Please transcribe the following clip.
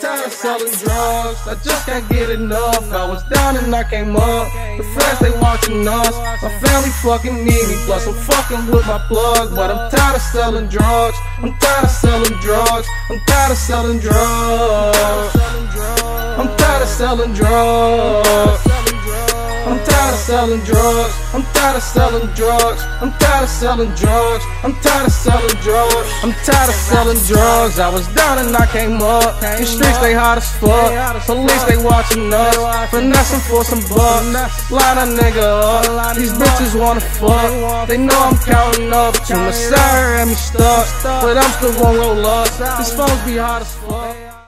tired of selling drugs. I just can't get enough. I was down and I came up. The fans they watching us. My family fucking need me. Plus I'm fucking with my plug. But I'm tired of selling drugs. I'm tired of selling drugs. I'm tired of selling drugs. I'm tired of selling drugs. Selling drugs. I'm tired of selling drugs. I'm tired of selling drugs. I'm tired of selling drugs. I'm tired of selling drugs. I was down and I came up. These streets they hot as fuck. Police they watching us. Finessing for some bucks. Line a nigga up. These bitches wanna fuck. They know I'm counting up. Too much sour and me stuck. But I'm still gonna roll up. These phones be hot as fuck.